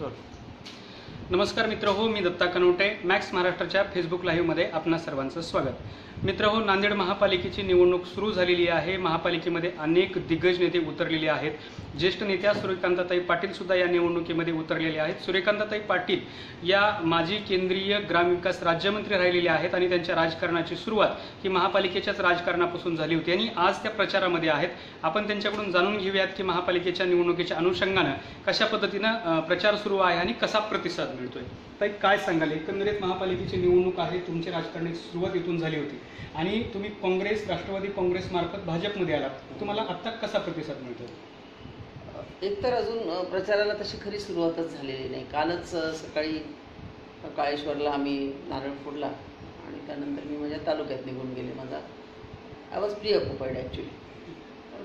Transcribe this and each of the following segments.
Dur. नमस्कार मित्र हो मी दत्ता कनवटे मॅक्स महाराष्ट्राच्या फेसबुक लाईव्हमध्ये आपणा सर्वांचं स्वागत. मित्र हो नांदेड महापालिकेची निवडणूक सुरू झालेली आहे. महापालिकेमध्ये अनेक दिग्गज नेते उतरलेले आहेत. ज्येष्ठ नेत्या सूर्यकांताताई पाटील सुद्धा या निवडणुकीमध्ये उतरलेले आहेत. सूर्यकांताताई पाटील या माजी केंद्रीय ग्रामविकास राज्यमंत्री राहिलेले आहेत आणि त्यांच्या राजकारणाची सुरुवात ही महापालिकेच्याच राजकारणापासून झाली होती. आणि आज त्या प्रचारामध्ये आहेत. आपण त्यांच्याकडून जाणून घेऊयात की महापालिकेच्या निवडणुकीच्या अनुषंगानं कशा पद्धतीनं प्रचार सुरू आहे आणि कसा प्रतिसाद मिळतोय ताई काय सांगाल? एकंदरीत महापालिकेची निवडणूक आहे तुमची राजकारणी सुरुवात इथून झाली होती. आणि तुम्ही काँग्रेस राष्ट्रवादी काँग्रेस मार्फत भाजपमध्ये आलात. तुम्हाला आत्ता कसा प्रतिसाद मिळतो एकतर अजून प्रचाराला तशी खरी सुरुवातच झालेली नाही. कालच सकाळी काळेश्वरला आम्ही नारळ फोडला आणि त्यानंतर मी माझ्या तालुक्यात निघून गेले. माझा I was preoccupied actually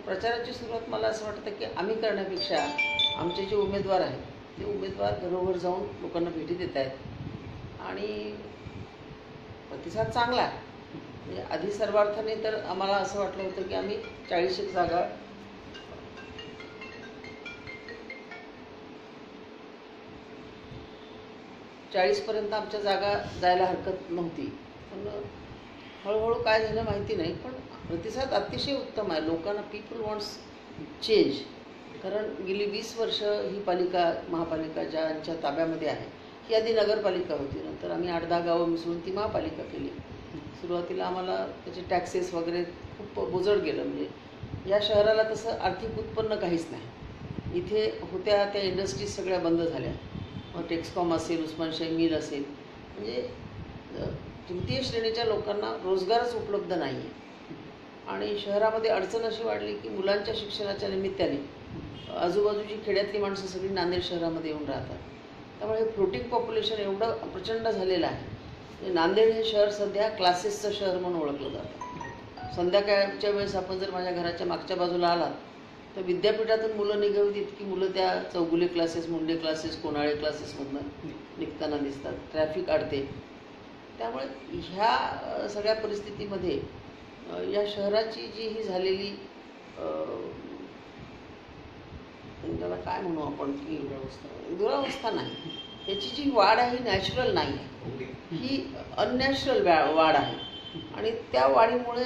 प्रचाराची सुरुवात मला असं वाटतं की आम्ही करण्यापेक्षा आमचे जे उमेदवार आहेत ते उमेदवार घरोघर जाऊन लोकांना भेटी देत आहेत आणि प्रतिसाद चांगला आहे. म्हणजे आधी सर्वार्थाने तर आम्हाला असं वाटलं होतं की आम्ही चाळीस एक जागा चाळीसपर्यंत आमच्या जागा जायला हरकत नव्हती. पण हळूहळू काय झालं माहिती नाही पण प्रतिसाद अतिशय उत्तम आहे. लोकांना पीपल वॉन्ट्स चेंज कारण गेली वीस वर्ष ही पालिका महापालिका ज्यांच्या ताब्यामध्ये आहे ही आधी नगरपालिका होती. नंतर आम्ही आठ दहा गावं मिसळून ती महापालिका केली. सुरुवातीला आम्हाला त्याचे टॅक्सेस वगैरे खूप बोजड गेलं. म्हणजे या शहराला तसं आर्थिक उत्पन्न काहीच नाही. इथे होत्या त्या इंडस्ट्रीज सगळ्या बंद झाल्या. मग टेक्सकॉम असेल उस्मानशाही मिल असेल. म्हणजे तृतीय श्रेणीच्या लोकांना रोजगारच उपलब्ध नाही आहे आणि शहरामध्ये अडचण अशी वाढली की मुलांच्या शिक्षणाच्या निमित्ताने आजूबाजूची खेड्यातली माणसं सगळी नांदेड शहरामध्ये येऊन राहतात. त्यामुळे हे फ्लोटिंग पॉप्युलेशन एवढं प्रचंड झालेलं आहे. नांदेड हे शहर सध्या क्लासेसचं शहर म्हणून ओळखलं जातं. संध्याकाळच्या वेळेस आपण जर माझ्या घराच्या मागच्या बाजूला आलात तर विद्यापीठातून मुलं निघावीत इतकी मुलं त्या चौगुले क्लासेस मुंडे क्लासेस कोणाळे क्लासेसमधनं निघताना दिसतात. ट्रॅफिक अडते. त्यामुळे ह्या सगळ्या परिस्थितीमध्ये या शहराची जी ही झालेली अ, त्याला काय म्हणू आपण की दुरावस्था नाही. याची जी वाढ आहे ही नॅचरल नाही आहे. ही अननॅचरल वाढ आहे. आणि त्या वाढीमुळे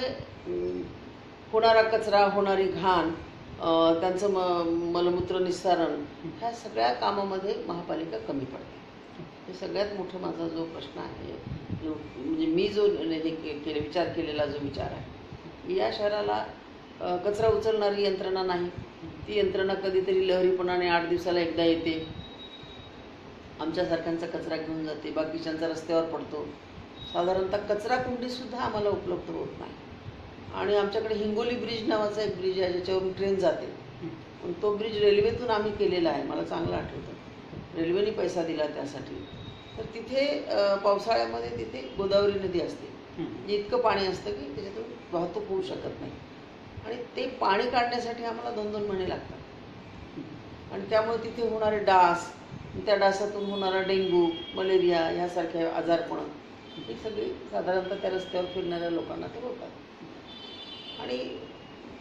होणारा कचरा होणारी घाण त्यांचं म मलमूत्र निस्सारण ह्या सगळ्या कामामध्ये महापालिका कमी पडते. हे सगळ्यात मोठं माझा जो प्रश्न आहे जो म्हणजे मी जो हे के- केले विचार केलेला जो विचार आहे या शहराला कचरा उचलणारी यंत्रणा नाही. ती यंत्रणा कधीतरी लहरीपणाने आठ दिवसाला एकदा येते. आमच्यासारख्यांचा कचरा घेऊन जाते बाकीच्यांचा रस्त्यावर पडतो. साधारणतः कचरा कुंडीसुद्धा आम्हाला उपलब्ध होत नाही. आणि आमच्याकडे हिंगोली ब्रिज नावाचा एक ब्रिज आहे ज्याच्यावरून ट्रेन जाते. पण तो ब्रिज रेल्वेतून आम्ही केलेला आहे मला चांगलं आठवतं. रेल्वेने पैसा दिला त्यासाठी. तर तिथे पावसाळ्यामध्ये तिथे गोदावरी नदी असते. इतकं पाणी असतं की त्याच्यातून वाहतूक होऊ शकत नाही. आणि ते पाणी काढण्यासाठी आम्हाला दोन दोन महिने लागतात. आणि त्यामुळे तिथे होणारे डास त्या डासातून होणारा डेंग्यू मलेरिया ह्यासारख्या आजारपणं ही सगळी साधारणतः त्या रस्त्यावर फिरणाऱ्या लोकांना ते होतात. आणि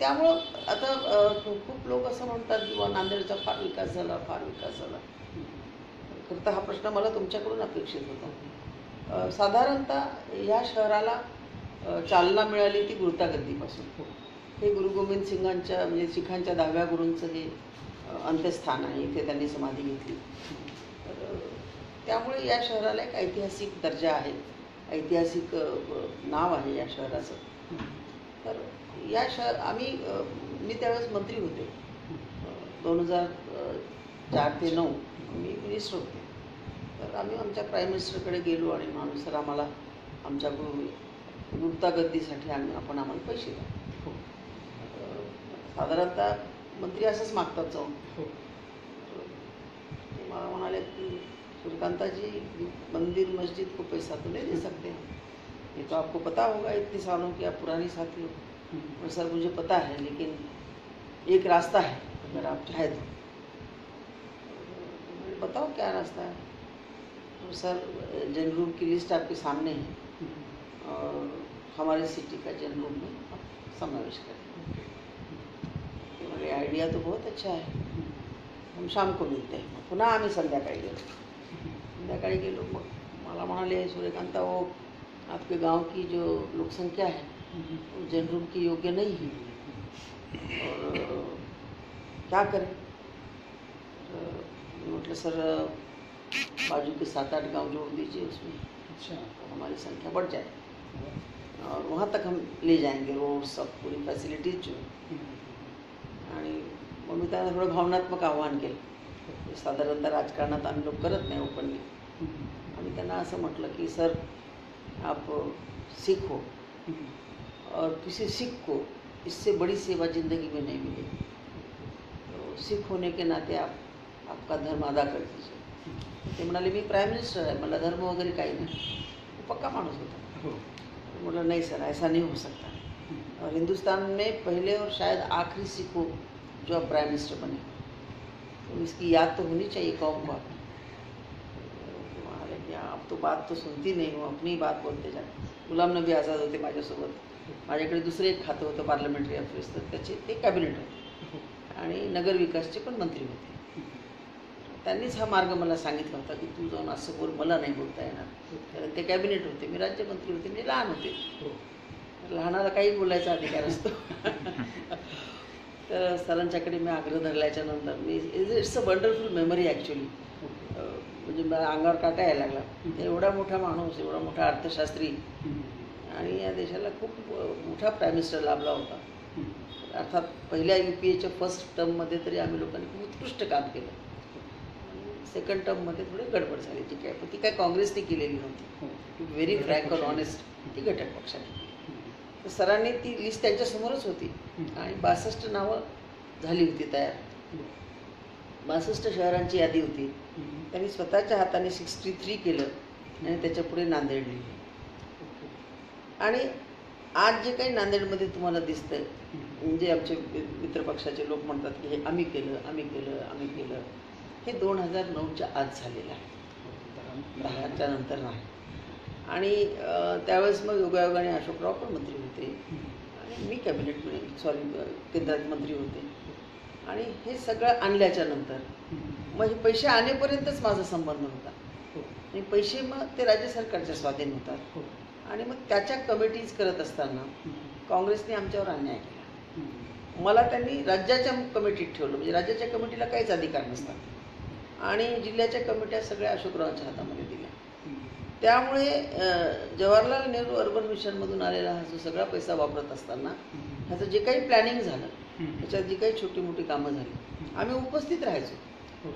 त्यामुळं आता खूप लोक असं म्हणतात की नांदेडचा फार विकास झाला फार विकास झाला. खरं तर हा प्रश्न मला तुमच्याकडून अपेक्षित होता. साधारणतः या शहराला चालना मिळाली ती गुरुतागद्दीपासून हे गुरु गोविंद सिंगांच्या म्हणजे शिखांच्या दहाव्या गुरूंचं हे अंत्यस्थान आहे इथे त्यांनी समाधी घेतली. तर त्यामुळे या शहराला एक ऐतिहासिक दर्जा आहे. ऐतिहासिक नाव आहे या शहराचं. तर या शहर आम्ही मी त्यावेळेस मंत्री होते. दोन हजार चार ते नऊ मी मिनिस्टर होते. तर आम्ही आमच्या प्राईम मिनिस्टरकडे गेलो आणि माणूस सर आम्हाला आमच्या गुरु आम्ही आपण आम्हाला पैसे द्या साधारणतः मंत्री असंच मागतात जाऊन. ते मला म्हणाले की सूर्यकांता जी मंदिर मस्जिद को पैसा तो नहीं दे सकते हैं ये तो आपको पता होगा इतने सालों की आप पुरानी साथी हो. और सर मुझे पता है लेकिन एक रास्ता है अगर आप चाहे तो. बताओ क्या रास्ता है? तो सर जन रूम की लिस्ट आपके सामने है। और हमारे सिटी का जन रूम में आप समावेश करें। मेरे आइडिया तो बहुत अच्छा है। हम शाम को मिलते हैं। पुन्हा आम्ही संध्याकाळी गेलो संध्याकाळी गेलो मग मला म्हणाले सूर्यकांता वो आपके गाँव की जो लोकसंख्या है वो जनरूम की योग्य नहीं है। और क्या करें? मतलब सर बाजू के सात आठ गाँव जोड़ दीजिए उसमें। अच्छा। तो हमारी संख्या बढ़ जाए। और वहाँ तक हम ले जाएँगे रोड सब पूरी फैसिलिटीज़ जो. आणि मग मी त्यांना थोडं भावनात्मक आव्हान केलं. साधारणतः राजकारणात आम्ही लोक करत नाही ओपनली. आणि त्यांना असं म्हटलं की सर आप सिख. हो और किसी सिख को इससे बड़ी सेवा ज़िंदगी में नहीं मिलेगी. तो सिख होने के नाते आप आपका धर्म अदा कर दीजिए. ते म्हणाले मी प्राईम मिनिस्टर आहे मला धर्म वगैरे काही नाही. पक्का माणूस होता. हो. बोला नहीं सर ऐसा नहीं हो सकता. और हिंदुस्तान में पहले और शायद आखिरी सिख हो जो अब प्राइम मिनिस्टर बने तो इसकी याद तो होनी चाहिए कौम को आपने तो म्हणाले की आप तो बात तो सुनती नहीं हो अपनी बात बोलते जाते गुलाम नबी आझाद होते माझ्यासोबत. माझ्याकडे दुसरं एक खातं होतं पार्लमेंटरी अफेअर्स तर त्याचे ते कॅबिनेट होते. आणि नगर विकासचे पण मंत्री होते. त्यांनीच हा मार्ग मला सांगितला होता की तू जाऊन असं बोल मला नाही बोलता येणार. कारण ते कॅबिनेट होते. मी राज्यमंत्री होते. मी लहान होते. हो. लहानाला काही बोलायचा अधिकार असतो. तर सरांच्याकडे मी आग्रह धरल्याच्या नंतर मी it's a wonderful memory actually म्हणजे मला अंगावर काटा यायला लागला. एवढा मोठा माणूस एवढा मोठा अर्थशास्त्री. आणि या देशाला खूप मोठा प्राईम मिनिस्टर लाभला होता. अर्थात पहिल्या यू पी एच्या फर्स्ट टर्ममध्ये तरी आम्ही लोकांनी खूप उत्कृष्ट काम केलं. सेकंड टर्ममध्ये थोडी गडबड झाली. ती काय पण ती काय काँग्रेसने केलेली नव्हती. व्हेरी फ्रँक ऑनेस्ट ती घटक पक्षाने. सरांनी ती लिस्ट त्यांच्यासमोरच होती. आणि बासष्ट नावं झाली होती तयार. बासष्ट शहरांची यादी होती. त्यांनी स्वतःच्या हाताने सिक्स्टी थ्री केलं आणि त्याच्या पुढे नांदेड लिहिली. आणि आज जे काही नांदेडमध्ये तुम्हाला दिसतंय म्हणजे आमचे मित्रपक्षाचे लोक म्हणतात की हे आम्ही केलं आम्ही केलं आम्ही केलं. हे दोन हजार नऊच्या आज झालेलं आहे. दहाच्या नंतर नाही. आणि त्यावेळेस मग योगायोगाने अशोकराव पण मंत्री मी कॅबिनेट सॉरी केंद्रात मंत्री होते. आणि हे सगळं आणल्याच्या नंतर मग हे पैसे आणेपर्यंतच माझा संबंध होता. आणि पैसे मग ते राज्य सरकारच्या स्वाधीन होतात. आणि मग त्याच्या कमिटीज करत असताना काँग्रेसने आमच्यावर अन्याय केला. मला त्यांनी राज्याच्या कमिटीत ठेवलं म्हणजे राज्याच्या कमिटीला काहीच अधिकार नसतात. आणि जिल्ह्याच्या कमिट्या सगळ्या अशोकरावांच्या हातामध्ये दिल्या. त्यामुळे जवाहरलाल नेहरू अर्बन मिशनमधून आलेला हा जो सगळा पैसा वापरत असताना ह्याचं जे काही प्लॅनिंग झालं त्याच्यात जी काही छोटी मोठी कामं झाली आम्ही उपस्थित राहायचो.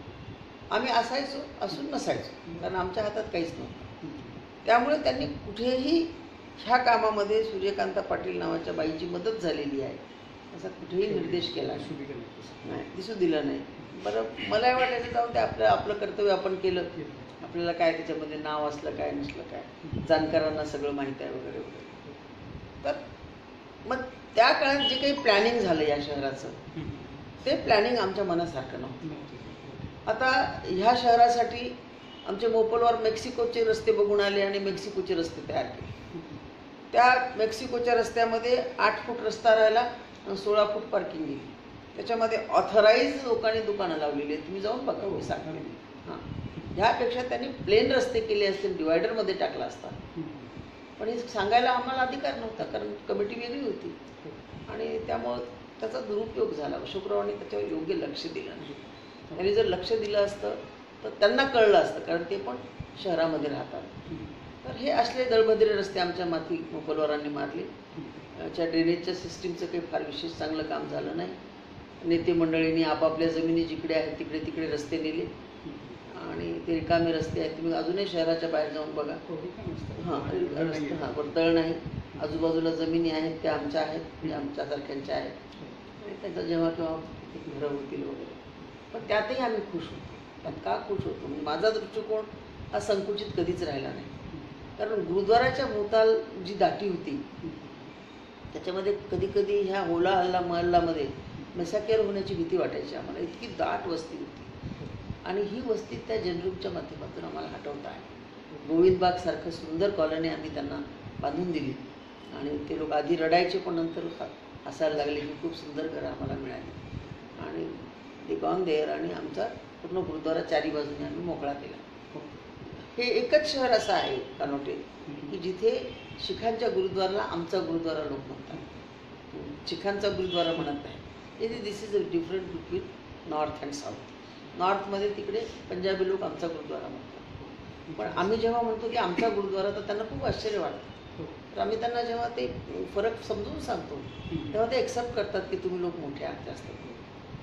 आम्ही असायचो असून नसायचो कारण आमच्या हातात काहीच नव्हतं. त्यामुळे त्यांनी कुठेही ह्या कामामध्ये सूर्यकांता पाटील नावाच्या बाईची मदत झालेली आहे असा कुठेही निर्देश केला नाही. दिसू दिलं नाही. बरं मला वाटायचं जाऊन ते आपलं आपलं कर्तव्य आपण केलं. आपल्याला काय त्याच्यामध्ये नाव असलं काय नसलं काय? जाणकारांना सगळं माहीत आहे वगैरे वगैरे. तर मग त्या काळात जे काही प्लॅनिंग झालं या शहराचं ते प्लॅनिंग आमच्या मनासारखं नव्हतं. आता ह्या शहरासाठी आमचे मोपलवार मेक्सिकोचे रस्ते बघून आले आणि मेक्सिकोचे रस्ते तयार केले. त्या मेक्सिकोच्या रस्त्यामध्ये आठ फूट रस्ता राहिला आणि सोळा फूट पार्किंग गेली. त्याच्यामध्ये ऑथराईज लोकांनी दुकानं लावलेली आहेत. तुम्ही जाऊन बघा मी सांगते. हां. ह्यापेक्षा त्यांनी प्लेन रस्ते केले असतील डिवायडरमध्ये टाकला असता. पण हे सांगायला आम्हाला अधिकार नव्हता कारण कमिटी वेगळी होती. आणि त्यामुळं त्याचा दुरुपयोग झाला. अशोकरावांनी त्याच्यावर योग्य लक्ष दिलं. नाही त्यांनी जर लक्ष दिलं असतं तर त्यांना कळलं असतं कारण ते पण शहरामध्ये राहतात. तर हे असले दळभद्रे रस्ते आमच्या माथी मोकलवारांनी मारले. त्याच्या ड्रेनेजच्या सिस्टीमचं काही फार विशेष चांगलं काम झालं नाही. नेते मंडळींनी आपापल्या जमिनी जिकडे आहेत तिकडे तिकडे रस्ते नेले. आणि ते रिकामे रस्ते आहेत. तुम्ही अजूनही शहराच्या बाहेर जाऊन बघा. हां रस्ते हां वर्तळ नाही. आजूबाजूला जमिनी आहेत त्या आमच्या आहेत म्हणजे आमच्यासारख्यांच्या आहेत. आणि त्याचा जेव्हा केव्हा ते घरं होतील वगैरे पण त्यातही आम्ही खुश होतो. त्यात का खुश होतो? म्हणजे माझा दृष्टिकोन हा संकुचित कधीच राहिला नाही. कारण गुरुद्वाराच्या भोवताल जी दाटी होती त्याच्यामध्ये कधी कधी ह्या होला हल्ला महल्लामध्ये मेसाकेर होण्याची भीती वाटायची आम्हाला. इतकी दाट वस्ती होती. आणि ही वस्ती त्या जनरूपच्या माध्यमातून आम्हाला हटवता आहे गोविंदबाग सारखं सुंदर कॉलनी आम्ही त्यांना बांधून दिली. आणि ते लोक आधी रडायचे पण नंतर हसायला लागले की खूप सुंदर घरं आम्हाला मिळाली. आणि ते गॉन देअर आणि आमचा पूर्ण गुरुद्वारा चारी बाजूने आम्ही मोकळा केला. हे एकच शहर असं आहे कानोटे की जिथे शिखांच्या गुरुद्वाराला आमचा गुरुद्वारा लोक म्हणतात. शिखांचा गुरुद्वारा म्हणत नाही. This is a different between north and south नॉर्थमध्ये तिकडे पंजाबी लोक आमचा गुरुद्वारा म्हणतात. पण आम्ही जेव्हा म्हणतो की आमचा गुरुद्वारा तर त्यांना खूप आश्चर्य वाटतं. हो. तर आम्ही त्यांना जेव्हा ते फरक समजून सांगतो तेव्हा ते एक्सेप्ट करतात की तुम्ही लोक मोठे आहात जास्त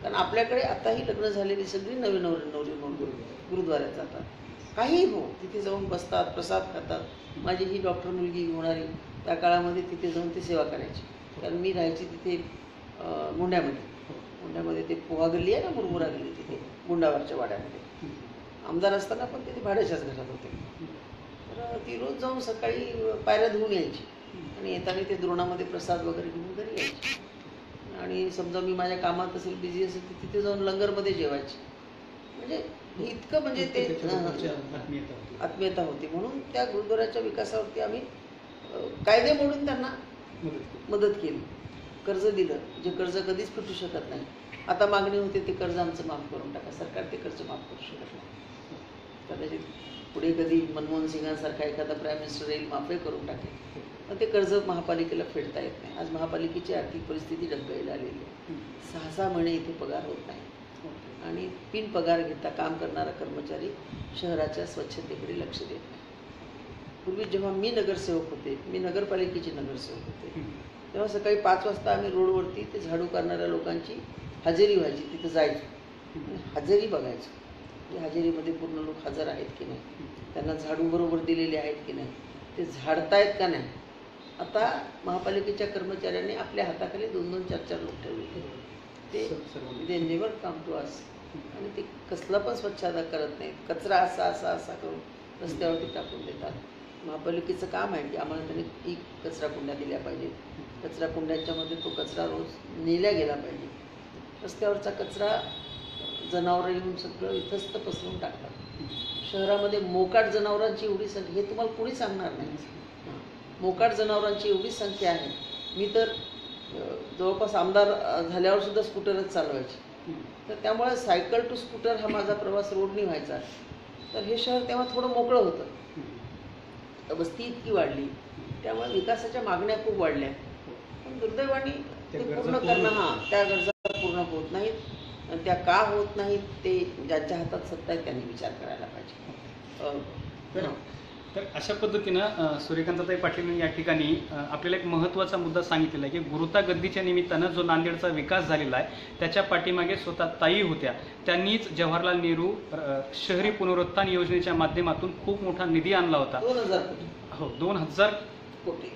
कारण आपल्याकडे आताही लग्न झालेली सगळी नवीन नवरी नवरी नवरी गुरुद्वाऱ्यात जातात. काहीही हो तिथे जाऊन बसतात प्रसाद खातात. माझी ही डॉक्टर मुलगी होणारी त्या काळामध्ये तिथे जाऊन ती सेवा करायची. कारण मी राहायची तिथे मुंड्यामध्ये. मुंड्यामध्ये ते पोहा गल्ली आहे ना मुरमुरा गल्ली तिथे. गुंडावरच्या वाड्यामध्ये. आमदार असताना पण ते भाड्याच्याच घरात होते. तर ती रोज जाऊन सकाळी पायऱ्या धुवून यायची. आणि येताना ते द्रोणामध्ये प्रसाद वगैरे घेऊन घरी यायची. आणि समजा मी माझ्या कामात असेल बिझी असेल तर तिथे जाऊन लंगरमध्ये जेवायची. म्हणजे इतकं म्हणजे ते आत्मीयता होती. म्हणून त्या गुरुद्वाराच्या विकासावरती आम्ही कायदे मोडून त्यांना मदत केली. मदत केली. कर्ज दिलं. जे कर्ज कधीच फिटू शकत नाही. आता मागणी होते ते कर्ज आमचं माफ करून टाका सरकार ते कर्ज माफ करू शकत नाही. कदाचित पुढे कधी मनमोहन सिंगांसारखा एखादा प्राईम मिनिस्टर येईल माफही करून टाकेल. पण ते कर्ज महापालिकेला फेडता येत नाही. आज महापालिकेची आर्थिक परिस्थिती डबघाईला आलेली आहे. सहा सहा महिने इथे पगार होत नाही. आणि पिन पगार घेता काम करणारा कर्मचारी शहराच्या स्वच्छतेकडे लक्ष देत नाही. पूर्वी जेव्हा मी नगरसेवक होते मी नगरपालिकेचे नगरसेवक होते. तेव्हा सकाळी पाच वाजता आम्ही रोडवरती ते झाडू करणाऱ्या लोकांची हजेरी व्हायची तिथं जायचो. हजेरी बघायचो. की हजेरीमध्ये पूर्ण लोक हजर आहेत की नाही? त्यांना झाडू बरोबर दिलेले आहेत की नाही? ते झाडतायत का नाही? आता महापालिकेच्या कर्मचाऱ्यांनी आपल्या हाताखाली दोन दोन चार चार लोक ठेवले ते नेवर कम टू अस. आणि ते कसला पण स्वच्छता करत नाहीत कचरा असा असा असा करून रस्त्यावरती टाकून देतात. महापालिकेचं काम आहे की आम्हाला त्यांनी ती कचरा कुंड्या दिल्या पाहिजेत. कचरा कुंड्यांच्यामध्ये तो कचरा रोज नेला गेला पाहिजे. रस्त्यावरचा कचरा जनावरं येऊन सगळं इथंच तर पसरून टाकतात. शहरामध्ये मोकाट जनावरांची एवढी संख्या हे तुम्हाला कोणी सांगणार नाही. मोकाट जनावरांची एवढी संख्या आहे. मी तर जवळपास आमदार झाल्यावर सुद्धा स्कूटरच चालवायची. तर त्यामुळे सायकल टू स्कूटर हा माझा प्रवास रोडनी व्हायचा तर हे शहर तेव्हा थोडं मोकळं होतं. तर वस्ती इतकी वाढली. त्यामुळे विकासाच्या मागण्या खूप वाढल्या. पण दुर्दैवाने ते पूर्ण करणं हां त्या गरजा पूर्ण होत नाहीत. त्या का होत नाहीत ते ज्यांच्या हातात सत्ता आहे त्यांनी विचार करायला पाहिजे. तर अशा पद्धतीनं सूर्यकांताताई पाटील या ठिकाणी आपल्याला एक महत्त्वाचा मुद्दा सांगितलेला आहे की गुरुता गद्दीच्या निमित्तानं जो नांदेडचा विकास झालेला आहे त्याच्या पाठीमागे स्वतः ताई होत्या. त्यांनीच जवाहरलाल नेहरू शहरी पुनरुत्थान योजनेच्या माध्यमातून खूप मोठा निधी आणला होता. दोन हजार हो दोन हजार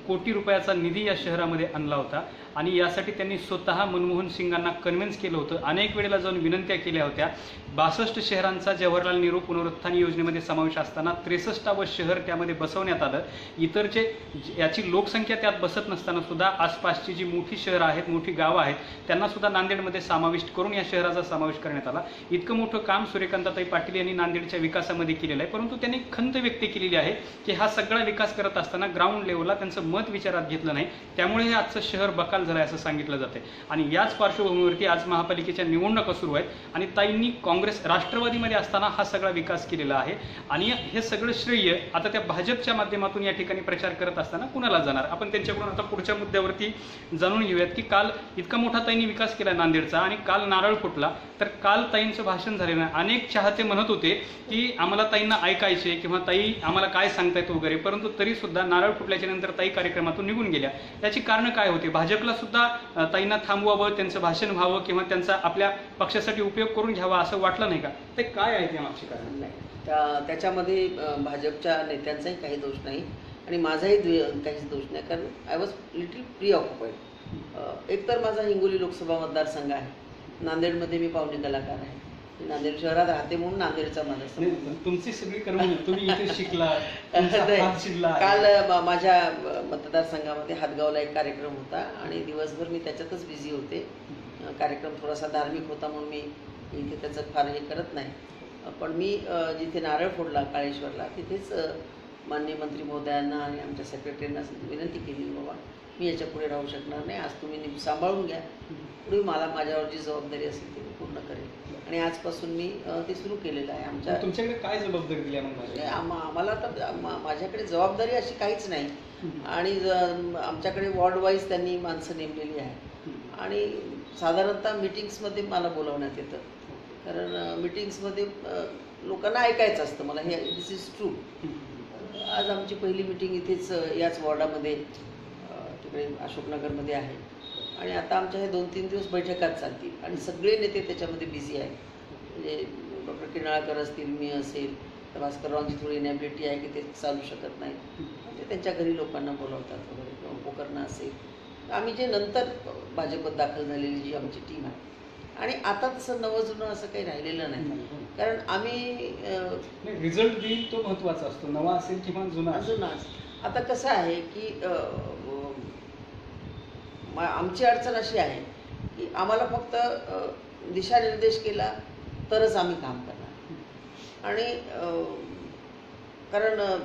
कोटी रुपयाचा निधी या शहरामध्ये आणला होता. आणि यासाठी त्यांनी स्वतः मनमोहन सिंगांना कन्व्हिन्स केलं होतं. अनेक वेळेला जाऊन विनंत्या केल्या होत्या. बासष्ट शहरांचा जवाहरलाल नेहरू पुनरुत्थान योजनेमध्ये समावेश असताना त्रेसष्टावं शहर त्यामध्ये बसवण्यात आलं. इतरचे जे याची लोकसंख्या त्यात बसत नसताना सुद्धा आसपासची जी मोठी शहरं आहेत मोठी गावं आहेत त्यांना सुद्धा नांदेडमध्ये समाविष्ट करून या शहराचा समावेश करण्यात आला. इतकं मोठं काम सूर्यकांताताई पाटील यांनी नांदेडच्या विकासामध्ये केलेलं आहे. परंतु त्यांनी खंत व्यक्त केलेली आहे की हा सगळा विकास करत असताना ग्राउंड लेवलला त्यांचं मत विचारात घेतलं नाही. त्यामुळे हे आजचं शहर बकाल झालं आहे असं सांगितलं जाते आणि याच पार्श्वभूमीवरती आज महापालिकेच्या निवडणुका सुरू आहेत आणि ताईंनी काँग्रेस राष्ट्रवादीमध्ये असताना हा सगळा विकास केलेला आहे. आणि हे सगळं श्रेय आता त्या भाजपच्या माध्यमातून या ठिकाणी प्रचार करत असताना कुणाला जाणार? आपण त्यांच्याकडून आता पुढच्या मुद्द्यावरती जाणून घेऊयात की काल इतका मोठा ताईंनी विकास केला नांदेडचा आणि काल नारळ फुटला. तर काल ताईंचं भाषण झालेलं अनेक चाहते म्हणत होते की आम्हाला ताईंना ऐकायचे किंवा ताई आम्हाला काय सांगतायत वगैरे परंतु तरी सुद्धा नारळ फुटल्याच्या नंतर ताई कार्यक्रमातून निघून गेल्या. त्याची कारणं काय होते? भाजपला सुद्धा ताईंना थांबवावं त्यांचं भाषण व्हावं किंवा त्यांचा आपल्या पक्षासाठी उपयोग करून घ्यावा असं वाटलं नाही का? ते काय आहे त्यामागची कारण? नाही. त्याच्यामध्ये भाजपच्या नेत्यांचाही काही दोष नाही आणि माझाही काहीच दोष नाही. कारण I was little preoccupied एकतर माझा हिंगोली लोकसभा मतदारसंघ आहे. नांदेडमध्ये मी पाहुणे कलाकार आहे. नांदेड शहरात राहते म्हणून नांदेडचा माझा तुमची सगळी कर्म तुम्ही इथे शिकला. काल माझ्या मतदारसंघामध्ये हातगावला एक कार्यक्रम होता आणि दिवसभर मी त्याच्यातच बिझी होते. कार्यक्रम थोडासा धार्मिक होता म्हणून मी इथे त्याचं फार हे करत नाही. पण मी जिथे नारळ फोडला काळेश्वरला तिथेच अ, माननीय मंत्री महोदयांना आणि आमच्या सेक्रेटरींना विनंती केली बाबा मी याच्यापुढे राहू शकणार नाही. आज तुम्ही सांभाळून घ्या. पुढे मला माझ्यावर जी जबाबदारी असेल ती मी पूर्ण करेन. आणि आजपासून मी ते सुरू केलेलं आहे आमच्या तुमच्याकडे काय जबाबदारी दिली म्हणजे आम्हाला तर माझ्याकडे जबाबदारी अशी काहीच नाही. आणि ज- आमच्याकडे वॉर्ड वाईज त्यांनी माणसं नेमलेली आहे आणि साधारणतः मिटिंग्समध्ये मला बोलवण्यात येतं. कारण मिटिंग्समध्ये लोकांना ऐकायचं असतं. मला हे दिस इज ट्रू आज आमची पहिली मिटिंग इथेच याच वॉर्डामध्ये तिकडे अशोकनगरमध्ये आहे. आणि आता आमच्या हे दोन तीन दिवस बैठकात चालतील. आणि सगळे नेते त्याच्यामध्ये बिझी आहेत. म्हणजे डॉक्टर किनाळकर असतील मी असेल तर भास्कररावांची थोडी इनॅबिलिटी आहे की ते चालू शकत नाही म्हणजे त्यांच्या घरी लोकांना बोलवतात वगैरे किंवा पोकरणं असेल. आम्ही जे नंतर भाजपत दाखल झालेली जी आमची टीम आहे. आणि आता तसं नवं जुनं असं काही राहिलेलं नाही. कारण आम्ही रिझल्ट देईल तो महत्त्वाचा असतो. नवा असेल किंवा जुना आज आता कसं आहे की अ, आमची अडचण अशी आहे की आम्हाला फक्त दिशानिर्देश केला तरच आम्ही काम करणार. आणि कारण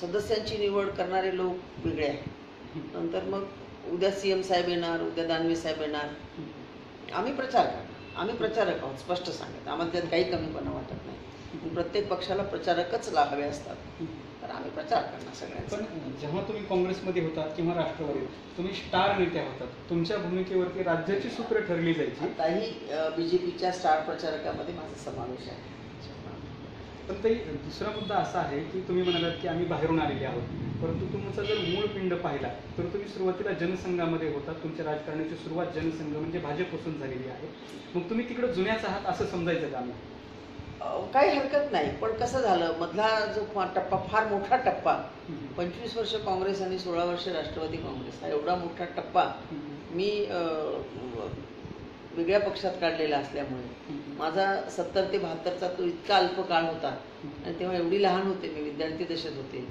सदस्यांची निवड करणारे लोक वेगळे आहेत. नंतर मग उद्या सी एम साहेब येणार उद्या दानवे साहेब येणार. आम्ही प्रचार करणार. आम्ही प्रचारक आहोत स्पष्ट सांगत. आम्हाला त्यात काही कमीपणा वाटत नाही. प्रत्येक पक्षाला प्रचारकच ला- हवे असतात. तर आम्ही प्रचार करणार सगळ्यांचा. पण जेव्हा तुम्ही काँग्रेसमध्ये होतात किंवा राष्ट्रवादीत तुम्ही स्टार नेत्या होतात. तुमच्या भूमिकेवरती राज्याची सूत्र ठरली जायची. आताही बी जे पीच्या स्टार प्रचारकामध्ये माझा समावेश आहे. पण ते दुसरा मुद्दा असा आहे की तुम्ही म्हणालात की आम्ही बाहेरून आलेले आहोत. परंतु तुमचा जर मूळ पिंड पाहिला तर तुम्ही सुरुवातीला जनसंघामध्ये होतात तुमच्या राजकारणाची सुरुवात जनसंघ म्हणजे भाजपपासून झालेली आहे. मग तुम्ही तिकडे जुन्याच आहात असं समजायचं का आम्ही अं, काही हरकत नाही. पण कसं झालं मधला जो टप्पा फार मोठा टप्पा पंचवीस वर्ष काँग्रेस आणि सोळा वर्ष राष्ट्रवादी काँग्रेस हा एवढा मोठा टप्पा मी वेगळ्या पक्षात काढलेला असल्यामुळे. माझा सत्तर ते बहात्तरचा तो इतका अल्प काळ होता. आणि तेव्हा एवढी लहान होते मी विद्यार्थी दशेत होते.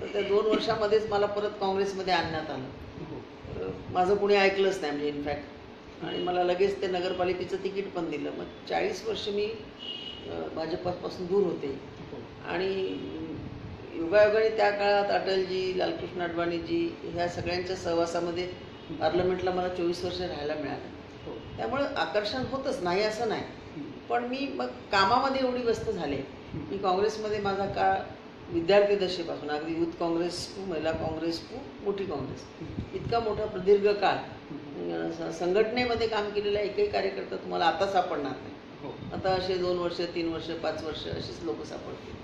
तर त्या दोन वर्षामध्येच मला परत काँग्रेसमध्ये आणण्यात आलं. तर माझं कुणी ऐकलंच नाही म्हणजे इनफॅक्ट आणि मला लगेच ते नगरपालिकेचं तिकीट पण दिलं. मग चाळीस वर्ष मी भाजपापासून दूर होते. आणि अं, योगायोगाने त्या काळात अटलजी लालकृष्ण अडवाणीजी ह्या सगळ्यांच्या सहवासामध्ये पार्लमेंटला मला चोवीस वर्ष राहायला मिळालं. त्यामुळं आकर्षण होतच नाही असं नाही. पण मी मग कामामध्ये एवढी व्यस्त झाले. मी काँग्रेसमध्ये माझा काळ विद्यार्थी दशेपासून अगदी युथ काँग्रेस टू महिला काँग्रेस टू मोठी काँग्रेस. इतका मोठा प्रदीर्घ काळ संघटनेमध्ये काम केलेला एकही कार्यकर्ता तुम्हाला आता सापडणार नाही. आता असे दोन वर्ष तीन वर्ष पाच वर्ष अशीच लोक सापडतील.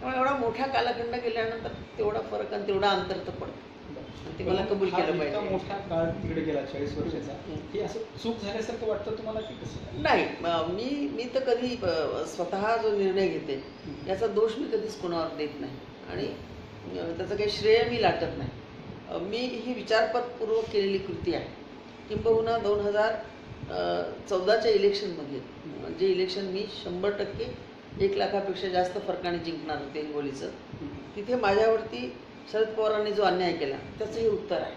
त्यामुळे एवढा मोठा कालखंड गेल्यानंतर तेवढा फरक आणि तेवढा अंतर तर पडतं. ते मला कबूल हा केलं पाहिजे. मोठा काळ तिकडे गेला चाळीस वर्षाचा. हे असं चूक झाल्यासारखं वाटतं तुम्हाला की कसं? नाही म- मी तर कधी स्वतः जो निर्णय घेते याचा दोष मी कधीच कोणावर देत नाही. आणि त्याचं काही श्रेय मी लाटत नाही. मी ही विचारपतपूर्वक केलेली कृती आहे. किंबहुना दोन हजार चौदाच्या इलेक्शनमध्ये जे इलेक्शन मी शंभर टक्के एक लाखापेक्षा जास्त फरकाने जिंकणार होते हिंगोलीचं. तिथे माझ्यावरती शरद पवारांनी जो अन्याय केला त्याचं हे उत्तर आहे.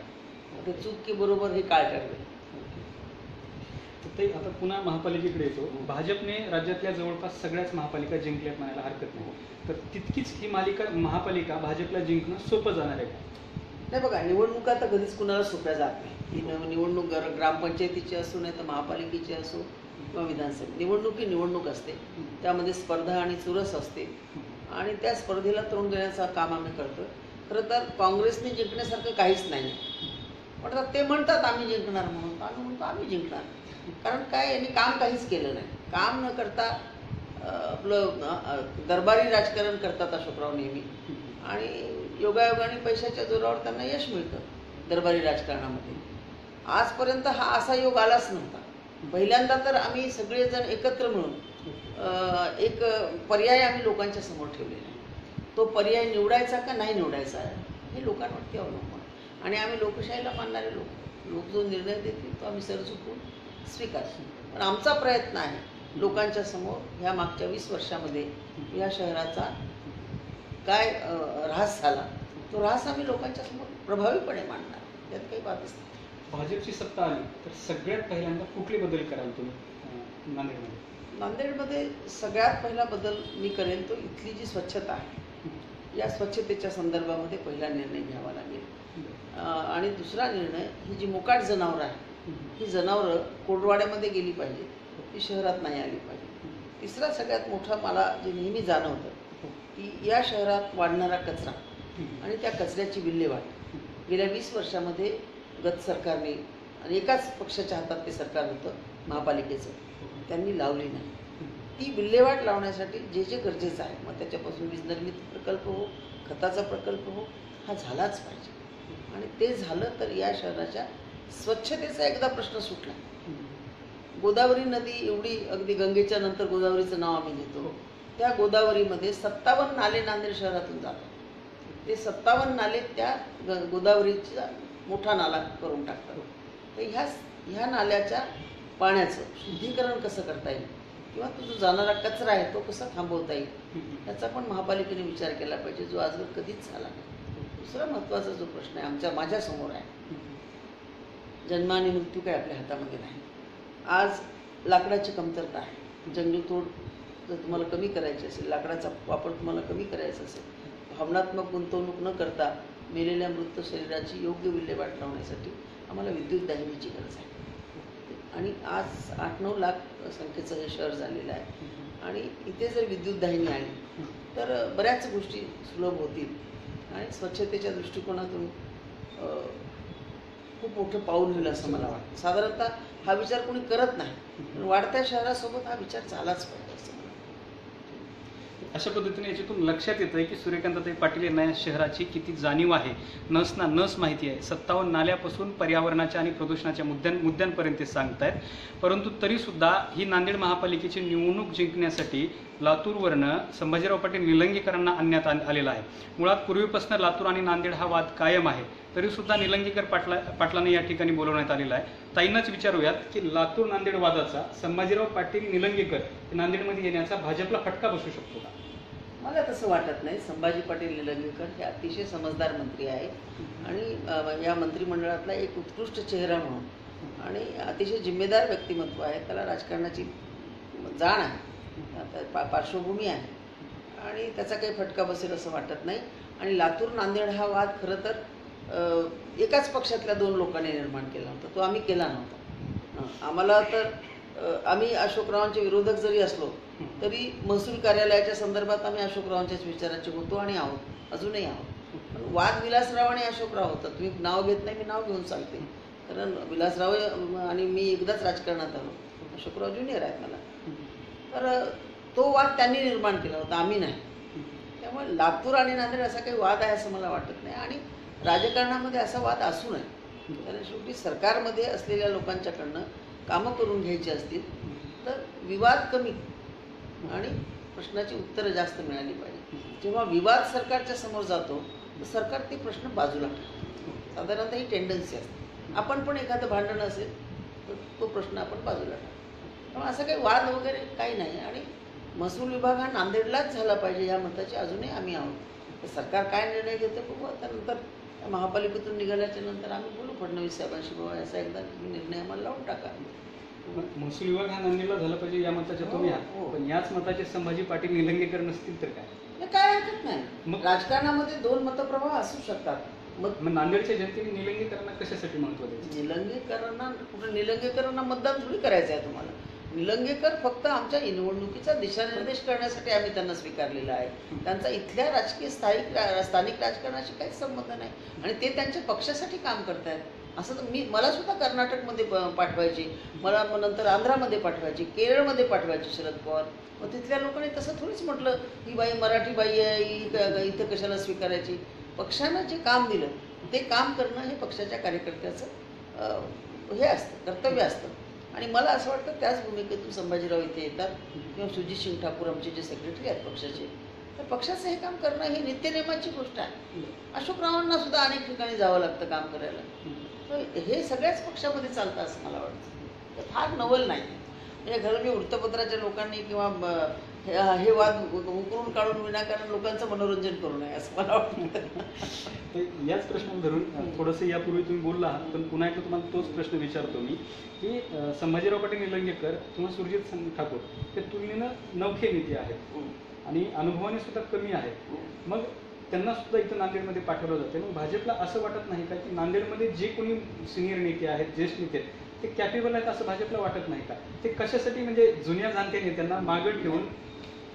ते चूक की बरोबर हे काय ठरवे तर ते आता पुन्हा महापालिकेकडे येतो. भाजपने राज्यातल्या जवळपास सगळ्याच महापालिका जिंकल्यात म्हणायला हरकत नाही. तर तितकीच ही मालिका महापालिका भाजपला जिंकणं सोपं जाणार आहे नाही बघा निवडणुका तर कधीच कुणाला सोप्या जात नाही. ही नव- निवडणूक गर- ग्रामपंचायतीची असो नाही तर महापालिकेची असो किंवा विधानसभा निवडणूक ही निवडणूक असते. त्यामध्ये स्पर्धा आणि चुरस असते. आणि त्या स्पर्धेला तोंड देण्याचं काम आम्ही करतो खरं तर काँग्रेसने जिंकण्यासारखं काहीच नाही. पण ते म्हणतात आम्ही जिंकणार म्हणून. आम्ही म्हणतो आम्ही जिंकणार. कारण काय यांनी काम काहीच केलं नाही. काम न करता आपलं दरबारी राजकारण करतात अशोकराव नेहमी. आणि योगायोगाने पैशाच्या जोरावर त्यांना यश मिळतं दरबारी राजकारणामध्ये. आजपर्यंत हा असा योग आलाच नव्हता. पहिल्यांदा तर आम्ही सगळेजण एकत्र मिळून एक पर्याय आम्ही लोकांच्या समोर ठेवलेला आहे. तो पर्याय निवडायचा का नाही निवडायचा हे लोकांवरती अवलंबून आणि आम्ही लोकशाहीला मानणारे लोक लोक जो निर्णय देतील तो आम्ही सरचुकून स्वीकारतो. पण आमचा प्रयत्न आहे लोकांच्या समोर ह्या मागच्या वीस वर्षामध्ये या शहराचा काय ऱ्हास झाला तो ऱ्हास आम्ही लोकांच्या समोर प्रभावीपणे मांडणार. त्यात काही बाबच नाही. भाजपची सत्ता आली तर सगळ्यात पहिल्यांदा कुठले बदल कराल तुम्ही? नांदेडमध्ये. नांदेडमध्ये सगळ्यात पहिला बदल मी करेन तो इथली जी स्वच्छता आहे. या स्वच्छतेच्या संदर्भामध्ये पहिला निर्णय घ्यावा लागेल. आणि दुसरा निर्णय ही जी मोकाट जनावरं आहे ही जनावरं कोडवाड्यामध्ये गेली पाहिजे ती शहरात नाही आली पाहिजे तिसरा सगळ्यात मोठा मला जे नेहमी जाणवतं की या शहरात वाढणारा कचरा आणि त्या कचऱ्याची विल्हेवाट. गेल्या वीस वर्षामध्ये गत सरकारने आणि एकाच पक्षाच्या हातात ते सरकार होतं महापालिकेचं. त्यांनी लावली नाही. ती विल्हेवाट लावण्यासाठी जे जे गरजेचं आहे मग त्याच्यापासून वीज निर्मिती प्रकल्प हो खताचा प्रकल्प हो हा झालाच पाहिजे. आणि ते झालं तर या शहराच्या स्वच्छतेचा एकदा प्रश्न सुटला. गोदावरी नदी एवढी अगदी गंगेच्या नंतर गोदावरीचं नाव आम्ही घेतो. त्या गोदावरीमध्ये सत्तावन्न नाले नांदेड शहरातून जातात. ते सत्तावन्न नाले त्या ग- गोदावरीचा मोठा नाला करून टाकतात. तर ह्या ह्या नाल्याच्या पाण्याचं शुद्धीकरण कसं करता येईल? किंवा तो जो जाणारा कचरा आहे तो कसा थांबवता येईल? याचा पण महापालिकेने विचार केला पाहिजे जो आजवर कधीच झाला नाही. दुसरा महत्त्वाचा जो प्रश्न आहे आमच्या माझ्यासमोर आहे. जन्म आणि मृत्यू काय आपल्या हातामध्ये नाही. आज लाकडाची कमतरता आहे. जंगलतोड जर तुम्हाला कमी करायची असेल लाकडाचा वापर तुम्हाला कमी करायचा असेल भावनात्मक गुंतवणूक न करता मेलेल्या मृत शरीराची योग्य विल्हेवाट लावण्यासाठी आम्हाला विद्युत दाहिनीची गरज आहे. आणि आज आठ नऊ लाख संख्येचं हे शहर झालेलं आहे. आणि इथे जर विद्युत दाहिनी आली तर बऱ्याच गोष्टी सुलभ होतील. आणि स्वच्छतेच्या दृष्टिकोनातून खूप मोठं पाऊल होईल असं मला वाटतं. साधारणतः हा विचार कोणी करत नाही. पण वाढत्या शहरासोबत हा विचार झालाच पाहिजे असं अशा पद्धतीने याच्यातून लक्षात येतं आहे की सूर्यकांताताई पाटील यांना या शहराची किती जाणीव आहे. नस ना नस माहिती आहे. सत्तावन्न नाल्यापासून पर्यावरणाच्या आणि प्रदूषणाच्या मुद्द्यां मुद्द्यांपर्यंत ते सांगतायत. परंतु तरीसुद्धा ही नांदेड महापालिकेची निवडणूक जिंकण्यासाठी लातूरवरनं संभाजीराव पाटील निलंगेकरांना आणण्यात आलेला आहे. मुळात पूर्वीपासून लातूर आणि नांदेड हा वाद कायम आहे. तरीसुद्धा निलंगेकर पाटला पाटलांना या ठिकाणी बोलवण्यात आलेला आहे. ताईंनाच विचारूयात की लातूर नांदेड वादाचा संभाजीराव पाटील निलंगेकर नांदेडमध्ये येण्याचा भाजपला फटका बसू शकतो का? मला तसं वाटत नाही. संभाजी पाटील निलंगेकर हे अतिशय समजदार मंत्री आहे आणि या मंत्रिमंडळातला एक उत्कृष्ट चेहरा म्हणून आणि अतिशय जिम्मेदार व्यक्तिमत्व आहे. त्याला राजकारणाची जाण आहे. आता पा पार्श्वभूमी आहे. आणि त्याचा काही फटका बसेल असं वाटत नाही. आणि लातूर नांदेड हा वाद खरं तर एकाच पक्षातल्या दोन लोकांनी निर्माण केला होता. तो आम्ही केला नव्हता. आम्हाला तर आम्ही अशोकरावांचे विरोधक जरी असलो तरी महसूल कार्यालयाच्या संदर्भात आम्ही अशोकरावांच्याच विचाराचे होतो आणि आहोत. अजूनही आहोत. पण वाद विलासराव आणि अशोकराव होता तुम्ही नाव घेत नाही मी नाव घेऊन सांगते. कारण विलासराव आणि मी एकदाच राजकारणात आलो. अशोकराव ज्युनियर आहेत मला. तर तो वाद त्यांनी निर्माण केला होता आम्ही नाही. त्यामुळे लातूर आणि नांदेड असा काही वाद आहे असं मला वाटत नाही. आणि राजकारणामध्ये असा वाद असू नये. कारण शेवटी सरकारमध्ये असलेल्या लोकांच्याकडनं कामं करून घ्यायची असतील तर विवाद कमी आणि प्रश्नाची उत्तरं जास्त मिळाली पाहिजे. जेव्हा विवाद सरकारच्या समोर जातो तर सरकार ते प्रश्न बाजूला टाकतो साधारणतः ही टेंडन्सी असते. आपण पण एखादं भांडण असेल तर तो प्रश्न आपण बाजूला टाकतो असा असं काही वाद वगैरे काही नाही आणि महसूल विभाग हा नांदेडलाच झाला पाहिजे या मताची अजूनही आम्ही आहोत. तर सरकार काय निर्णय घेतं बघू आता नंतर महापालिकेतून निघाल्याच्या नंतर आम्ही बोलू फडणवीस साहेबांशी बाबा याचा एकदा तुम्ही निर्णय आम्हाला लावून टाका. मग महसूल विभाग हा नांदेडला झाला पाहिजे या मताचे तुम्ही हो, आहात. हो. पण याच मताचे संभाजी पाटील निलंगेकर नसतील तर काय? काय हरकत नाही. मग- राजकारणामध्ये दोन मतप्रवाह असू शकतात. मग मग नांदेडच्या जनतेने निलंगेकरांना कशासाठी महत्त्व द्यायचं? निलंगेकरांना कुठं निलंगेकरांना मतदान थोडी करायचं आहे तुम्हाला. निलंगेकर फक्त आमच्या निवडणुकीचा दिशानिर्देश करण्यासाठी आम्ही त्यांना स्वीकारलेला आहे. त्यांचा इथल्या राजकीय स्थायिक रा- स्थानिक राजकारणाशी काहीच संबंध नाही. आणि ते त्यांच्या पक्षासाठी काम करतायत. असं तर मी मला सुद्धा कर्नाटकमध्ये पाठवायची पाठवायचे मला मग नंतर आंध्रामध्ये पाठवायची केरळमध्ये पाठवायची शरद पवार. मग तिथल्या लोकांनी तसं थोडीच म्हटलं ही बाई मराठी बाई आहे इथं कशाला स्वीकारायची? पक्षानं जे काम दिलं ते काम करणं हे पक्षाच्या कार्यकर्त्याचं हे असतं कर्तव्य असतं. आणि मला असं वाटतं त्याच भूमिकेतून संभाजीराव इथे येतात किंवा सुजित सिंग ठाकूर आमचे जे सेक्रेटरी आहेत पक्षाचे. तर पक्षाचं हे काम करणं ही नित्यनेमाची गोष्ट आहे. अशोकरावांना सुद्धा अनेक ठिकाणी जावं लागतं काम करायला. तर हे सगळ्याच पक्षामध्ये चालतं असं मला वाटतं. तर फार नवल नाही. म्हणजे खरं मी वृत्तपत्राच्या लोकांनी किंवा हे हे वाद उकरून काढून विनाकारण लोकांचं मनोरंजन करू नये असं मला वाटतं. याच प्रश्नाला धरून थोडंसं यापूर्वी तुम्ही बोलला आहात पण पुन्हा एकदा तुम्हाला तोच प्रश्न विचारतो मी की संभाजीराव पाटील निलंगेकर किंवा सुरजित सिंग ठाकूर हे तुलनेनं नवखे नेते आहेत. आणि अनुभवाने सुद्धा कमी आहेत. मग त्यांना सुद्धा इथं नांदेडमध्ये पाठवलं जाते. मग भाजपला असं वाटत नाही का की नांदेडमध्ये जे कोणी सिनियर नेते आहेत ज्येष्ठ नेते आहेत ते कॅपेबल आहेत असं भाजपला वाटत नाही का? ते कशासाठी म्हणजे जुन्या जाणते नेत्यांना मागं ठेवून?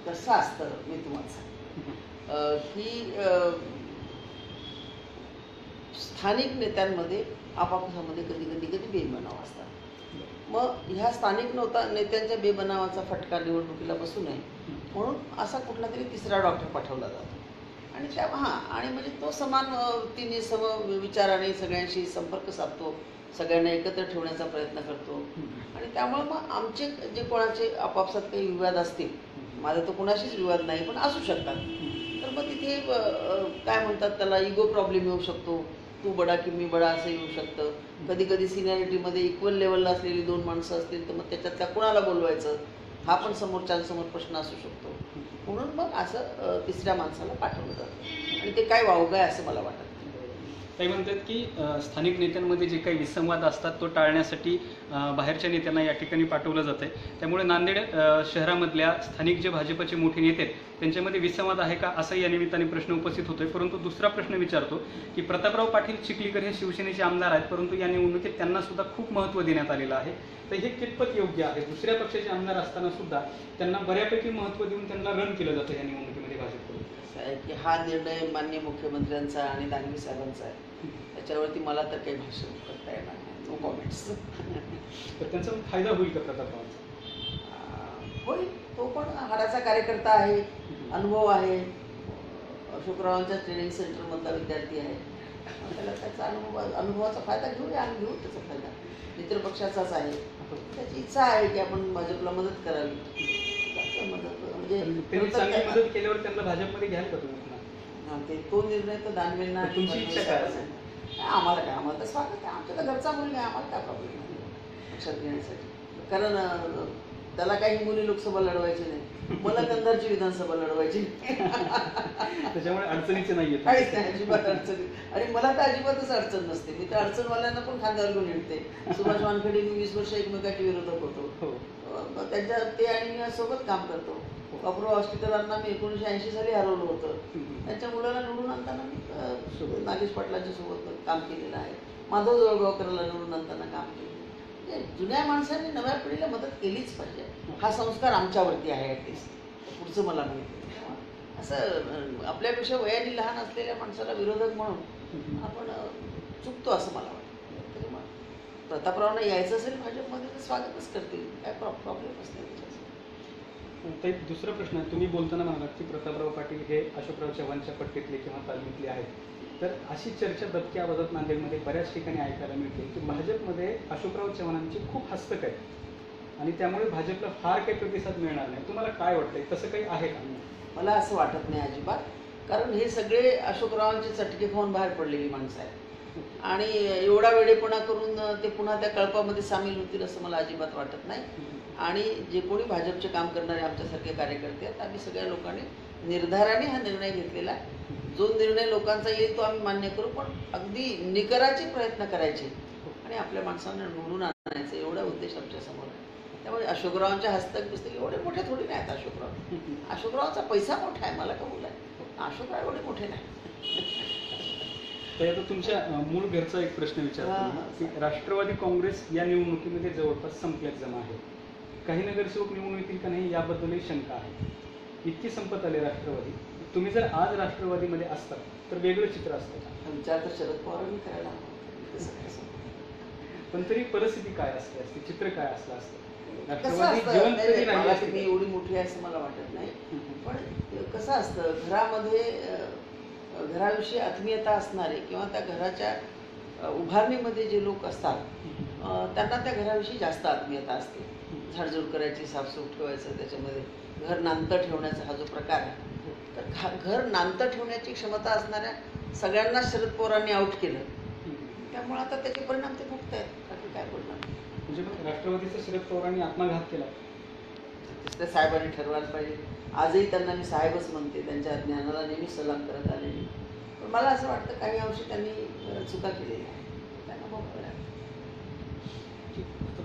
कसं असतं मी तुम्हाला सांगते. अं, ही स्थानिक नेत्यांमध्ये आपापसामध्ये कधी कधी कधी बेबनाव असतात. मग ह्या स्थानिक नव्हता नेत्यांच्या बेबनावाचा फटका निवडणुकीला बसू नये. म्हणून असा कुठला तरी तिसरा डॉक्टर पाठवला जातो. आणि त्या हां आणि म्हणजे तो समान अं, तिन्ही सम विचाराने सगळ्यांशी संपर्क साधतो. सगळ्यांना एकत्र ठेवण्याचा प्रयत्न करतो. आणि त्यामुळे मग आमचे जे कोणाचे आपापसात काही विवाद असतील माझा तर कोणाशीच विवाद नाही पण असू शकतात. तर मग तिथे काय म्हणतात त्याला इगो प्रॉब्लेम येऊ शकतो. तू बडा की मी बडा असं येऊ शकतं. कधी कधी सिनियरिटीमध्ये इक्वल लेवलला असलेली दोन माणसं असतील तर मग त्याच्यातल्या कोणाला बोलवायचं? हा पण समोरच्यांसमोर प्रश्न असू शकतो. म्हणून मग असं तिसऱ्या माणसाला पाठवलं जातं. आणि ते काय वावगं आहे असं मला वाटतं. काही म्हणतात की स्थानिक नेत्यांमध्ये जे काही विसंवाद असतात तो टाळण्यासाठी बाहेरच्या नेत्यांना या ठिकाणी पाठवलं जात आहे त्यामुळे नांदेड शहरामधल्या स्थानिक जे भाजपचे मोठे नेते आहेत त्यांच्यामध्ये विसंवाद आहे का? असा या निमित्ताने प्रश्न उपस्थित होतोय. परंतु दुसरा प्रश्न विचारतो की प्रतापराव पाटील चिखलीकर हे शिवसेनेचे आमदार आहेत परंतु या निवडणुकीत त्यांना सुद्धा खूप महत्त्व देण्यात आलेलं आहे. तर हे कितपत योग्य आहे? दुसऱ्या पक्षाचे आमदार असताना सुद्धा त्यांना बऱ्यापैकी महत्त्व देऊन त्यांना रन केलं जातं या निवडणुकीमध्ये भाजपकडून. आहे की हा निर्णय मान्य मुख्यमंत्र्यांचा आणि दानवे साहेबांचा आहे. त्याच्यावरती मला तर काही भाष्य करता येणार नाही. नो कॉमेंट्स तर त्यांचा फायदा होईल का प्रतापरावांचा होईल. तो पण हाडाचा कार्यकर्ता आहे अनुभव आहे. अशोकरावांच्या ट्रेनिंग सेंटरमधला विद्यार्थी आहे. त्याला त्याचा अनुभव अनुभवाचा फायदा घेऊया आम्ही घेऊ त्याचा फायदा. मित्र पक्षाचाच आहे. त्याची इच्छा आहे की आपण भाजपला मदत करावी. मदत म्हणजे त्यांनी चांगली मदत केल्यावर त्यांना भाजपमध्ये घ्याल का तुम्ही? हा, ते तो निर्णय तर दानवेंना तुमची इच्छा काय असेल? नाही, आम्हाला काय? आम्हाला तर स्वागत आहे. आमच्या तर घरचा मुलगा आहे. आम्हाला काय प्रॉब्लेम नाही. लक्षात घेण्यासाठी. कारण अं, त्याला काही हिंगोली लोकसभा लढवायची नाही. मला कंधारची विधानसभा लढवायची त्याच्यामुळे अडचणीचे नाहीये काहीच नाही अजिबात अडचण. आणि मला तर अजिबातच अडचण नसते. मी तर अडचणवाल्यांना पण खांद्यावर घेऊन येते. सुभाष वानखेडे मी वीस वर्ष एकमेकाचे विरोधक होतो. हो. अं, त्यांच्या ते आणि मी सोबत काम करतो. बापरू हॉस्पिटलांना मी एकोणीसशे ऐंशी साली हरवलं होतं. त्यांच्या मुलाला निवडून आणताना मी नागेश पाटलांच्या सोबत काम केलेलं आहे. माधव जळगावकरला निवडून आणताना काम केलं म्हणजे जुन्या माणसांनी नव्या पिढीला मदत केलीच पाहिजे. हा संस्कार आमच्यावरती आहे ॲटलिस्ट पुढचं मला माहिती असं आपल्यापेक्षा वयाने लहान असलेल्या माणसाला विरोधक म्हणून आपण चुकतो असं मला वाटतं. तरी यायचं असेल भाजपमध्ये तर स्वागतच करतील. काय प्रॉब्लेमच नाही ते दुसरा प्रश्न आहे. तुम्ही बोलताना म्हणालात की प्रतापराव पाटील हे अशोकराव चव्हाणच्या पट्टीतले किंवा तालमीतले आहेत. तर अशी चर्चा दबक्या आवाजात नांदेडमध्ये बऱ्याच ठिकाणी ऐकायला मिळते की भाजपमध्ये अशोकराव चव्हाणांची खूप हस्तक आहे आणि त्यामुळे भाजपला फार काही प्रतिसाद मिळणार नाही. तुम्हाला काय वाटतंय? तसं काही आहे का? मला असं वाटत नाही अजिबात. कारण हे सगळे अशोकरावांचे चटके खाऊन बाहेर पडलेली माणसं आहेत. आणि एवढा वेडेपणा करून ते पुन्हा त्या कळपामध्ये सामील होतील असं मला अजिबात वाटत नाही. आणि जे कोणी भाजपचे काम करणारे आमच्यासारखे कार्यकर्ते आहेत आम्ही सगळ्या लोकांनी निर्धाराने हा निर्णय घेतलेला आहे. जो निर्णय लोकांचा येईल तो आम्ही मान्य करू पण अगदी निकराचे प्रयत्न करायचे आणि आपल्या माणसांना निवडून आणायचे एवढा उद्देश आमच्यासमोर आहे. त्यामुळे अशोकरावांच्या हस्तक बिस्तक एवढे मोठे थोडी नाही आहेत अशोकराव. अशोकरावांचा पैसा मोठा आहे मला कबूल आहे अशोकराव एवढे मोठे नाही. तर आता तुमच्या मूळ घरचा एक प्रश्न विचारतो राष्ट्रवादी काँग्रेस या निवडणुकीमध्ये जवळपास संपल्यात जमा आहे. काही नगरसेवक निवडून येतील का नाही याबद्दलही शंका आहे. इतकी संपत आले राष्ट्रवादी. तुम्ही जर आज राष्ट्रवादीमध्ये असतात तर वेगळं चित्र असतं का? विचार तर शरद पवारांनी करायला? पण तरी परिस्थिती काय असते? असते चित्र काय असलं असतं? राष्ट्रवादी नाही, असती. का? एवढी मोठी आहे असं मला वाटत नाही. पण कसं असतं? घरामध्ये घराविषयी आत्मीयता असणारे किंवा त्या घराच्या उभारणीमध्ये जे लोक असतात त्यांना त्या घराविषयी जास्त आत्मीयता असते. झाडझूड करायची साफसूफ ठेवायचं त्याच्यामध्ये घर नांतं ठेवण्याचा हा जो प्रकार आहे. तर घा- घर नांतं ठेवण्याची क्षमता असणाऱ्या सगळ्यांना शरद पवारांनी आउट केलं. त्यामुळे आता त्याचे परिणाम ते भोगत आहेत बाकी काय बोलणार? म्हणजे राष्ट्रवादीचा शरद पवारांनी आत्मघात केला. त्या साहेबांनी ठरवायला पाहिजे. आजही त्यांना मी साहेबच म्हणते त्यांच्या ज्ञानाला नेहमी सलाम करत आलेली. पण मला असं वाटतं काही अंशी त्यांनी चुका केलेल्या आहेत. त्यांना भोगावं लागेल.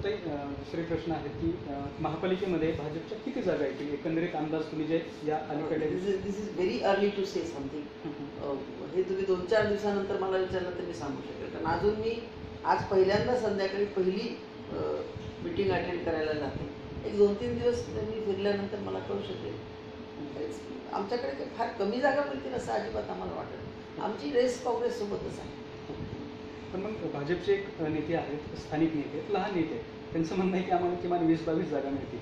अं, दुसरे प्रश्न आहेत की महापालिकेमध्ये भाजपच्या किती जागा येतील एकंदरीत अंदाज तुम्ही जे या अलीकडे this is very early to say something हे तुम्ही दोन चार दिवसानंतर मला विचारलं तर मी सांगू शकेल. कारण अजून मी आज पहिल्यांदा संध्याकाळी पहिली मीटिंग अटेंड करायला जाते. एक दोन तीन दिवस मी फिरल्यानंतर मला कळू शकेल. आमच्याकडे फार कमी जागा मिळतील असं अजिबात आम्हाला वाटत आमची रेस काँग्रेससोबतच आहे. पण मग भाजपचे एक नेते आहेत स्थानिक नेते आहेत लहान नेते आहेत. त्यांचं म्हणणं आहे की आम्हाला किमान वीस बावीस जागा मिळतील.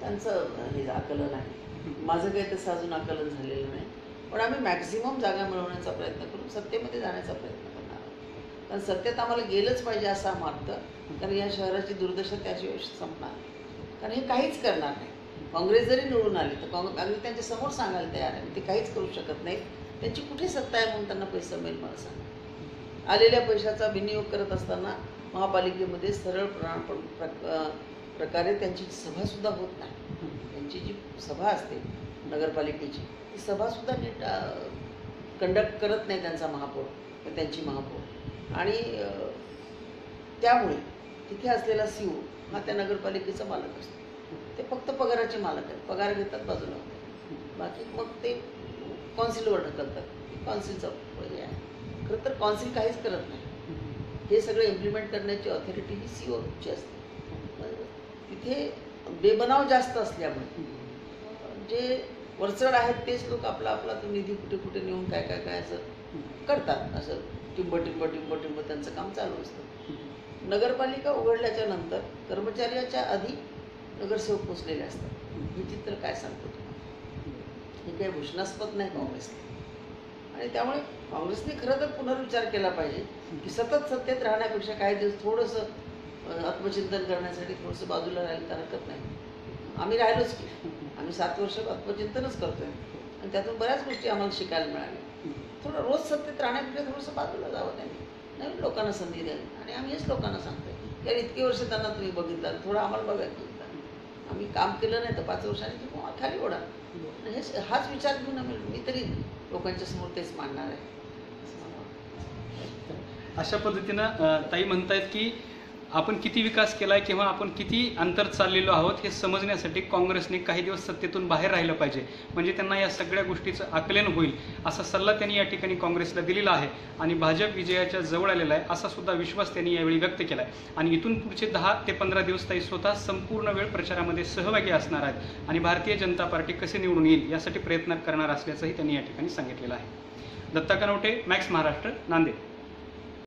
त्यांचं हे आकलन आहे. माझं काही तसं अजून आकलन झालेलं नाही. पण आम्ही मॅक्झिमम जागा मिळवण्याचा प्रयत्न करू सत्तेमध्ये जाण्याचा प्रयत्न करणार आहोत. कारण सत्तेत आम्हाला गेलंच पाहिजे असं मार्ग कारण या शहराची दुर्दशा त्याशिवाय संपणार कारण हे काहीच करणार नाही. काँग्रेस जरी निवडून आली तर काँग्रेस आम्ही त्यांच्यासमोर सांगायला तयार आहे. ते काहीच करू शकत नाहीत. त्यांची कुठे सत्ता आहे म्हणून त्यांना पैसा मिळेल मला सांगा. आलेल्या पैशाचा विनियोग करत असताना महापालिकेमध्ये सरळ प्रा- प्र- प्रकारे त्यांची सभासुद्धा होत नाही. त्यांची जी सभा असते नगरपालिकेची ती सभासुद्धा नीट कंडक्ट करत नाही त्यांचा महापौर त्यांची महापौर. आणि त्यामुळे तिथे असलेला सीओ हा त्या नगरपालिकेचा मालक असतो. ते फक्त पगाराचे मालक आहेत. पगार घेतात बाजूला. बाकी मग ते कॉन्सिलवर ढकलतात. कॉन्सिलचा खरं तर कॉन्सिल काहीच करत नाही. हे सगळं इम्प्लिमेंट करण्याची ऑथॉरिटी ही सी ओची असते. तिथे बेबनाव जास्त असल्यामुळे जे वरचढ आहेत तेच लोक आपला आपला तो निधी कुठे कुठे नेऊन काय काय काय असं करतात. असं टिंब टिंब टिंब टिंब त्यांचं काम चालू असतं. नगरपालिका उघडल्याच्या नंतर कर्मचाऱ्याच्या आधी नगरसेवक पोचलेले असतात. हे चित्र काय सांगतो तुम्हाला? हे काही घोषणास्पद नाही काँग्रेसला. आणि त्यामुळे काँग्रेसने खरं तर पुनर्विचार केला पाहिजे की सतत सत्तेत राहण्यापेक्षा काही दिवस थोडंसं आत्मचिंतन करण्यासाठी थोडंसं बाजूला राहिलं तर हरकत नाही. आम्ही राहिलोच की. आम्ही सात वर्ष आत्मचिंतनच करतोय. आणि त्यातून बऱ्याच गोष्टी आम्हाला शिकायला मिळाल्या. थोडं रोज सत्तेत राहण्यापेक्षा थोडंसं बाजूला जावं त्यांनी. नवीन लोकांना संधी द्यावी आणि आम्ही हेच लोकांना सांगतोय यार इतकी वर्ष त्यांना तुम्ही बघितलं थोडं आम्हाला बघायला आम्ही काम केलं नाही तर पाच वर्षांनी किंवा खाली ओढा. आणि हेच हाच विचार घेऊन आम्ही मी तरी लोकांच्या समोर तेच मांडणार आहे. अशा पद्धतीनं ताई म्हणतायत की आपण किती विकास केलाय किंवा आपण किती अंतर चाललेलो आहोत हे समजण्यासाठी काँग्रेसने काही दिवस सत्तेतून बाहेर राहिलं पाहिजे. म्हणजे त्यांना या सगळ्या गोष्टीचं आकलन होईल असा सल्ला त्यांनी या ठिकाणी काँग्रेसला दिलेला आहे. आणि भाजप विजयाच्या जवळ आलेला आहे असा सुद्धा विश्वास त्यांनी यावेळी व्यक्त केला आहे. आणि इथून पुढचे दहा ते पंधरा दिवस ताई स्वतः संपूर्ण वेळ प्रचारामध्ये सहभागी असणार आहेत. आणि भारतीय जनता पार्टी कसे निवडून येईल यासाठी प्रयत्न करणार असल्याचंही त्यांनी या ठिकाणी सांगितलेलं आहे. दत्ता कनवटे मॅक्स महाराष्ट्र नांदेड